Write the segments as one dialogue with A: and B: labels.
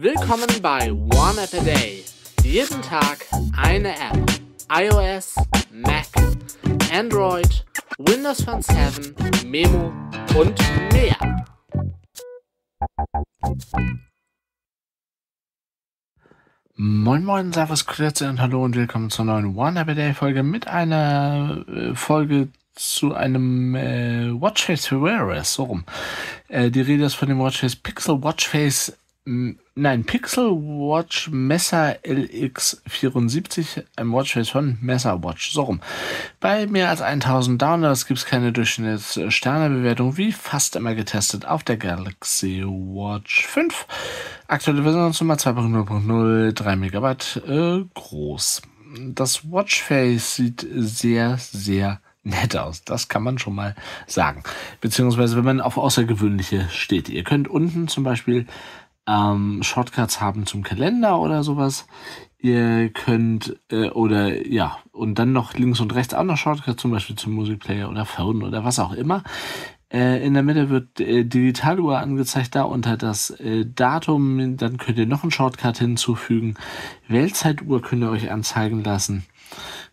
A: Willkommen bei One App a Day. Jeden Tag eine App. iOS, Mac, Android, Windows Phone 7, Memo und mehr.
B: Moin Moin, Servus, Grüße und Hallo und willkommen zur neuen One App a Day Folge mit einer äh, Folge zu einem äh, Watchface OS, so rum. Äh, die Rede ist von dem Watchface Pixel Watchface, nein, Pixel Watch Messer LX74, ein Watchface von Messer Watch, so rum. Bei mehr als 1000 Downloads gibt es keine Durchschnitts-Sternebewertung, wie fast immer getestet auf der Galaxy Watch 5. Aktuelle Versionsnummer 2.0.0, 3 Megabyte äh, groß. Das Watchface sieht sehr, sehr nett aus. Das kann man schon mal sagen. Beziehungsweise, wenn man auf Außergewöhnliche steht. Ihr könnt unten zum Beispiel ähm, Shortcuts haben zum Kalender oder sowas. Ihr könnt, äh, oder ja, und dann noch links und rechts auch noch Shortcuts, zum Beispiel zum Musikplayer oder Phone oder was auch immer. Äh, in der Mitte wird äh, Digitaluhr angezeigt, da unter das äh, Datum. Dann könnt ihr noch einen Shortcut hinzufügen. Weltzeituhr könnt ihr euch anzeigen lassen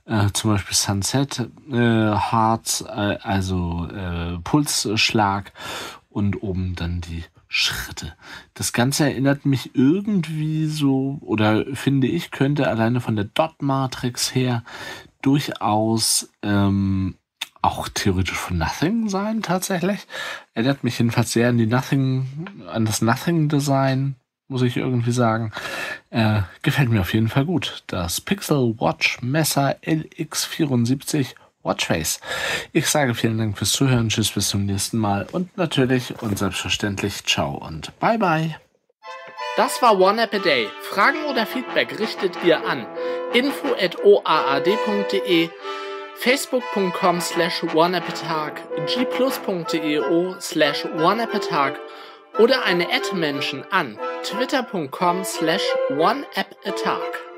B: äh, zum Beispiel Sunset, äh, Hearts, äh, also äh, Pulsschlag und oben dann die Schritte. Das Ganze erinnert mich irgendwie so, oder finde ich, könnte alleine von der Dot-Matrix her durchaus ähm, auch theoretisch von Nothing sein, tatsächlich. Erinnert mich jedenfalls sehr an die Nothing, an das Nothing-Design muss ich irgendwie sagen. Äh, gefällt mir auf jeden Fall gut. Das Pixel Watch Messer LX74 Watchface. Ich sage vielen Dank fürs Zuhören. Tschüss, bis zum nächsten Mal. Und natürlich und selbstverständlich ciao und bye bye.
A: Das war One App a Day. Fragen oder Feedback richtet ihr an info at oaad.de facebook.com slash oneappatag gplus.eo slash oneappatag oder eine Ad-Menschen an twitter.com slash oneappatag.